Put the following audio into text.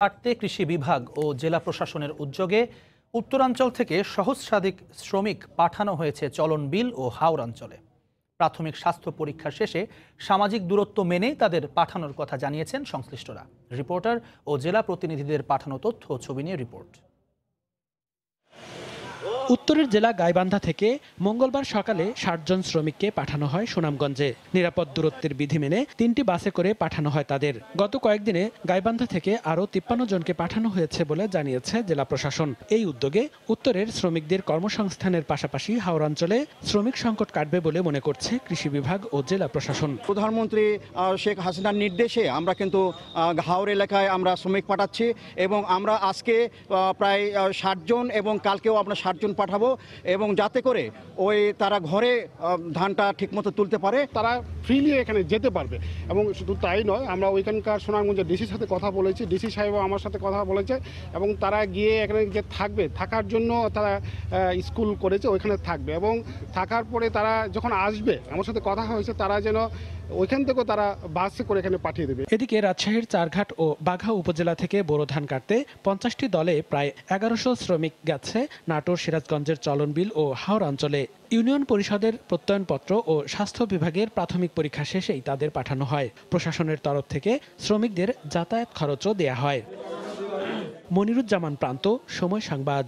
কাটতে কৃষি বিভাগ ও জেলা প্রশাসনের উদ্যোগে উত্তরাঞ্চল থেকে সহস্রাধিক শ্রমিক পাঠানো হয়েছে চলন বিল ও হাওরাঞ্চলে প্রাথমিক স্বাস্থ্য পরীক্ষা শেষে সামাজিক দূরত্ব মেনেই তাদের পাঠানোর কথা জানিয়েছেন সংশ্লিষ্টরা। রিপোর্টার ও জেলা প্রতিনিধিদের পাঠানো তথ্য ছবি নিয়ে রিপোর্ট। উত্তরের জেলা গাইবান্ধা থেকে মঙ্গলবার সকালে ষাট জন শ্রমিককে পাঠানো হয় সুনামগঞ্জে। নিরাপদ দূরত্বের বিধি মেনে তিনটি বাসে করে পাঠানো হয় তাদের। গত কয়েকদিনে গাইবান্ধা থেকে আরও তিপ্পান্ন জনকে পাঠানো হয়েছে বলে জানিয়েছে জেলা প্রশাসন। এই উদ্যোগে উত্তরের শ্রমিকদের কর্মসংস্থানের পাশাপাশি হাওড়াঞ্চলে শ্রমিক সংকট কাটবে বলে মনে করছে কৃষি বিভাগ ও জেলা প্রশাসন। প্রধানমন্ত্রী শেখ হাসিনার নির্দেশে আমরা কিন্তু হাওড় এলাকায় আমরা শ্রমিক পাঠাচ্ছি এবং আমরা আজকে প্রায় ষাট জন এবং কালকেও আমরা ষাট জন পাঠাবো এবং যাতে করে ওই তারা ঘরে ধানটা ঠিকমতো তুলতে পারে। তারা ফ্রিলি এখানে যেতে পারবে। এবং শুধু তাই নয় আমরা ওইখানকার সুনামগঞ্জের ডিসির সাথে কথা বলেছি। ডিসি সাহেবও আমার সাথে কথা বলেছে এবং তারা গিয়ে এখানে যে থাকবে থাকার জন্য তারা স্কুল করেছে ওইখানে থাকবে। এবং থাকার পরে তারা যখন আসবে আমার সাথে কথা হয়েছে তারা যেন ওইখান থেকেও তারা বাসে করে এখানে পাঠিয়ে দেবে। এদিকে রাজশাহীর চারঘাট ও বাঘা উপজেলা থেকে বোরো ধান কাটতে পঞ্চাশটি দলে প্রায় এগারোশো শ্রমিক গেছে। নাটোর সিরাজগঞ্জের চলনবিল ও হাওর অঞ্চলে ইউনিয়ন পরিষদের প্রত্যয়নপত্র ও স্বাস্থ্য বিভাগের প্রাথমিক পরীক্ষা শেষেই তাদের পাঠানো হয়। প্রশাসনের তরফ থেকে শ্রমিকদের যাতায়াত খরচও দেয়া হয়। মনিরুজ্জামান প্রান্ত, সময় সংবাদ।